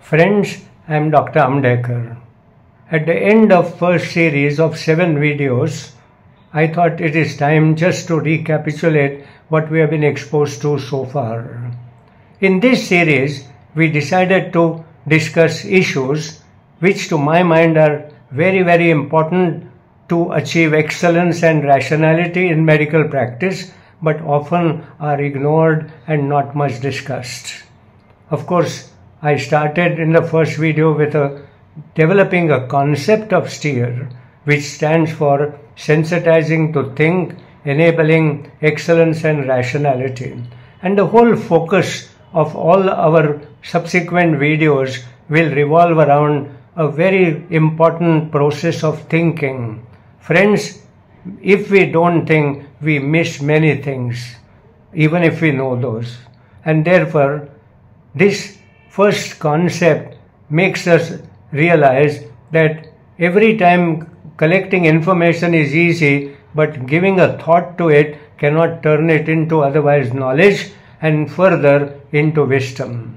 Friends, I am Dr. Amdekar. At the end of first series of seven videos, I thought it is time just to recapitulate what we have been exposed to so far. In this series, we decided to discuss issues which to my mind are very very important to achieve excellence and rationality in medical practice but often are ignored and not much discussed. Of course, I started in the first video with a, developing a concept of STEER, which stands for sensitizing to think, enabling excellence and rationality. And the whole focus of all our subsequent videos will revolve around a very important process of thinking. Friends, if we don't think, we miss many things, even if we know those. And therefore, this first concept makes us realize that every time collecting information is easy, but giving a thought to it cannot turn it into otherwise knowledge and further into wisdom.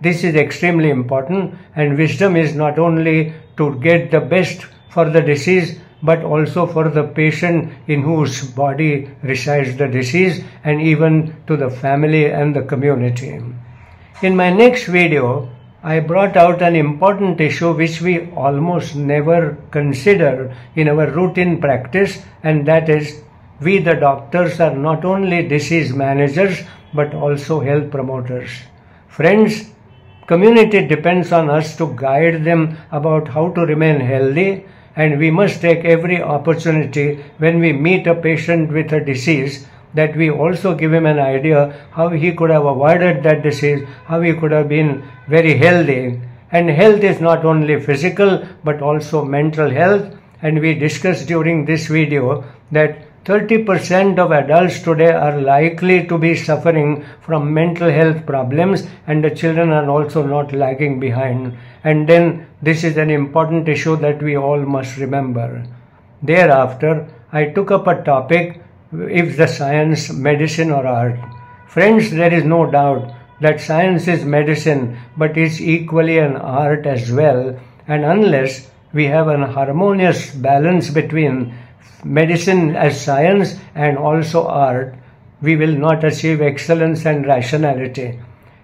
This is extremely important, and wisdom is not only to get the best for the disease but also for the patient in whose body resides the disease and even to the family and the community. In my next video, I brought out an important issue which we almost never consider in our routine practice and that is we the doctors are not only disease managers but also health promoters. Friends, community depends on us to guide them about how to remain healthy and we must take every opportunity when we meet a patient with a disease that we also give him an idea how he could have avoided that disease, how he could have been very healthy. And health is not only physical but also mental health. And we discussed during this video that 30% of adults today are likely to be suffering from mental health problems and the children are also not lagging behind. And then this is an important issue that we all must remember. Thereafter, I took up a topic if the science, medicine or art. Friends, there is no doubt that science is medicine but it's equally an art as well and unless we have an harmonious balance between medicine as science and also art, we will not achieve excellence and rationality.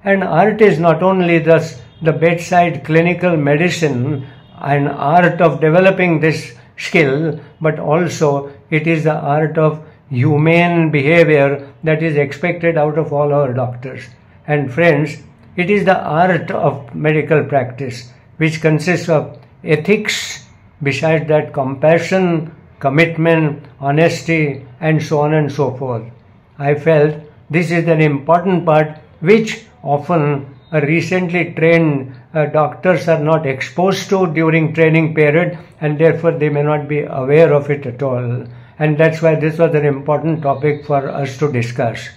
And art is not only thus the bedside clinical medicine and art of developing this skill, but also it is the art of humane behavior that is expected out of all our doctors. And friends, it is the art of medical practice which consists of ethics, besides that compassion, commitment, honesty, and so on and so forth. I felt this is an important part which often recently trained uh, doctors are not exposed to during training period and therefore they may not be aware of it at all. And that's why this was an important topic for us to discuss.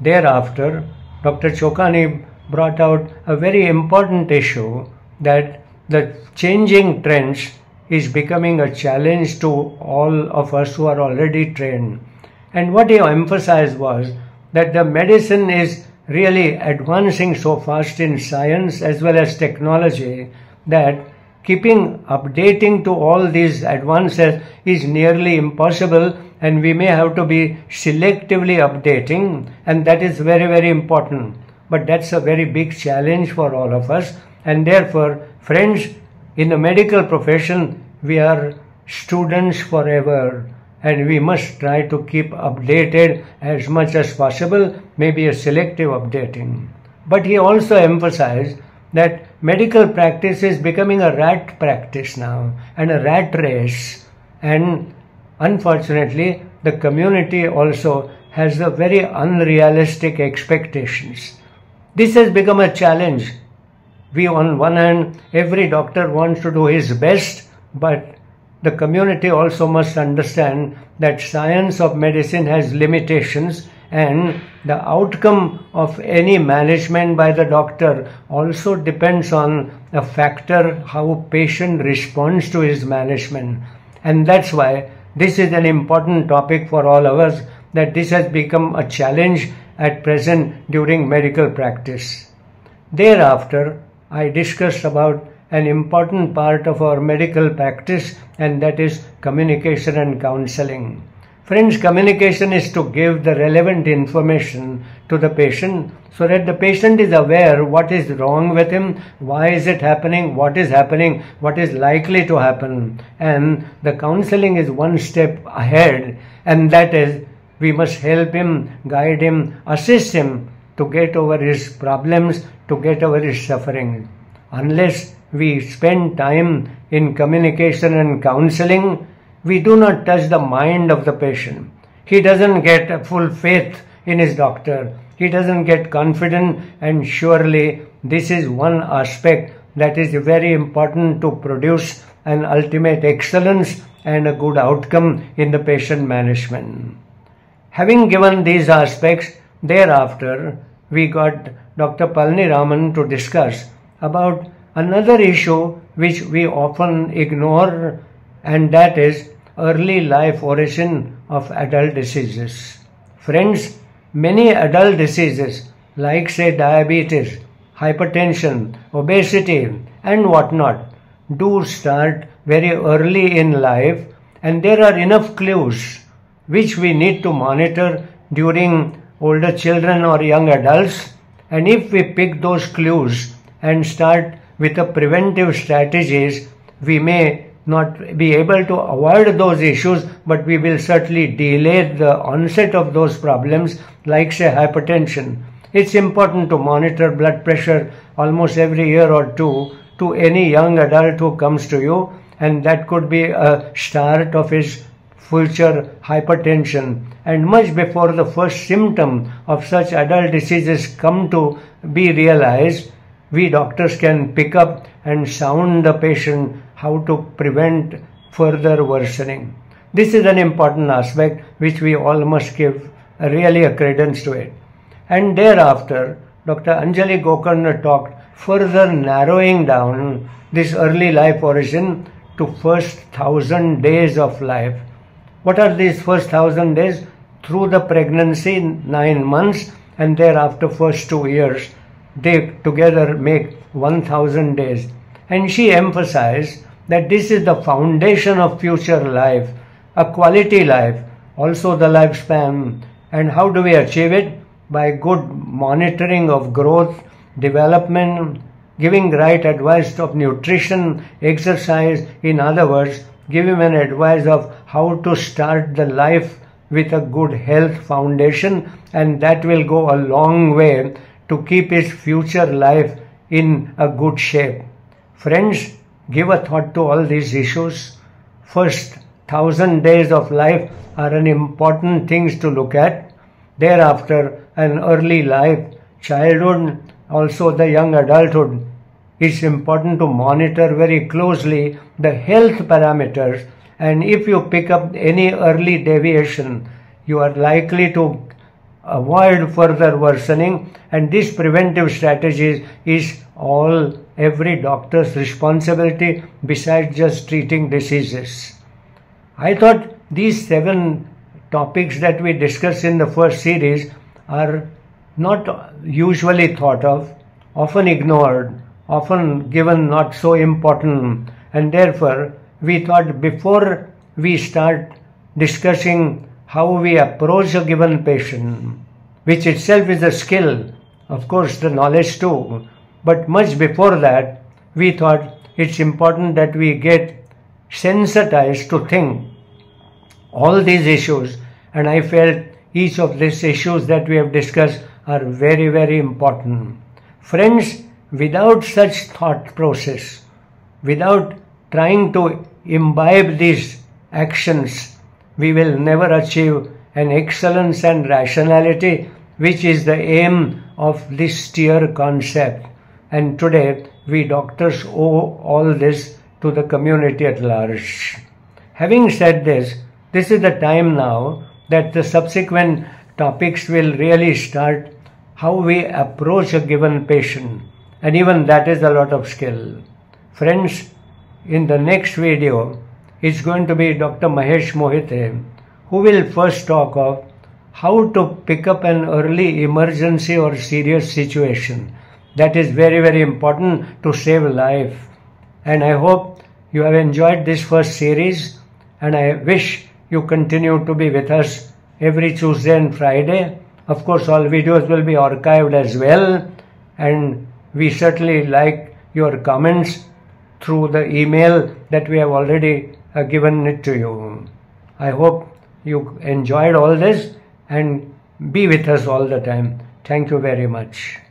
Thereafter, Dr. Chokani brought out a very important issue that the changing trends is becoming a challenge to all of us who are already trained. And what he emphasized was that the medicine is really advancing so fast in science as well as technology that keeping updating to all these advances is nearly impossible and we may have to be selectively updating and that is very very important but that's a very big challenge for all of us and therefore friends in the medical profession, we are students forever and we must try to keep updated as much as possible, maybe a selective updating. But he also emphasized that medical practice is becoming a rat practice now and a rat race. And unfortunately, the community also has a very unrealistic expectations. This has become a challenge we on one hand every doctor wants to do his best but the community also must understand that science of medicine has limitations and the outcome of any management by the doctor also depends on a factor how patient responds to his management and that's why this is an important topic for all of us that this has become a challenge at present during medical practice thereafter I discussed about an important part of our medical practice and that is communication and counseling. Friends, communication is to give the relevant information to the patient so that the patient is aware what is wrong with him, why is it happening, what is happening, what is likely to happen. And the counseling is one step ahead, and that is we must help him, guide him, assist him to get over his problems, to get over his suffering. Unless we spend time in communication and counseling, we do not touch the mind of the patient. He doesn't get full faith in his doctor. He doesn't get confident and surely this is one aspect that is very important to produce an ultimate excellence and a good outcome in the patient management. Having given these aspects, thereafter we got Dr. Palni Raman to discuss about another issue which we often ignore and that is early life origin of adult diseases. Friends, many adult diseases like say diabetes, hypertension, obesity and whatnot do start very early in life and there are enough clues which we need to monitor during older children or young adults and if we pick those clues and start with the preventive strategies we may not be able to avoid those issues, but we will certainly delay the onset of those problems, like say hypertension. It's important to monitor blood pressure almost every year or two to any young adult who comes to you, and that could be a start of his future hypertension. And much before the first symptom of such adult diseases come to be realized, we doctors can pick up and sound the patient how to prevent further worsening. This is an important aspect which we all must give really a credence to it. And thereafter, Dr. Anjali Gokarna talked further narrowing down this early life origin to first thousand days of life. What are these first thousand days? Through the pregnancy, nine months, and thereafter first two years. They together make 1000 days. And she emphasized that this is the foundation of future life, a quality life, also the lifespan. And how do we achieve it? By good monitoring of growth, development, giving right advice of nutrition, exercise, in other words, give him an advice of how to start the life with a good health foundation and that will go a long way to keep his future life in a good shape. Friends, give a thought to all these issues. First, thousand days of life are an important things to look at. Thereafter, an early life, childhood, also the young adulthood. It's important to monitor very closely the health parameters and if you pick up any early deviation, you are likely to avoid further worsening and this preventive strategies is all every doctor's responsibility besides just treating diseases. I thought these seven topics that we discussed in the first series are not usually thought of, often ignored, often given not so important, and therefore we thought before we start discussing how we approach a given patient, which itself is a skill, of course, the knowledge too, but much before that, we thought it's important that we get sensitized to think all these issues. And I felt each of these issues that we have discussed are very, very important. Friends, without such thought process, without trying to imbibe these actions, we will never achieve an excellence and rationality which is the aim of this steer concept. And today, we doctors owe all this to the community at large. Having said this, this is the time now that the subsequent topics will really start how we approach a given patient. And even that is a lot of skill. Friends, in the next video, it's going to be Dr. Mahesh Mohite, who will first talk of how to pick up an early emergency or serious situation That is very, very important to save life. And I hope you have enjoyed this first series and I wish you continue to be with us every Tuesday and Friday. Of course, all videos will be archived as well and we certainly like your comments through the email that we have already uh, given it to you. I hope you enjoyed all this and be with us all the time. Thank you very much.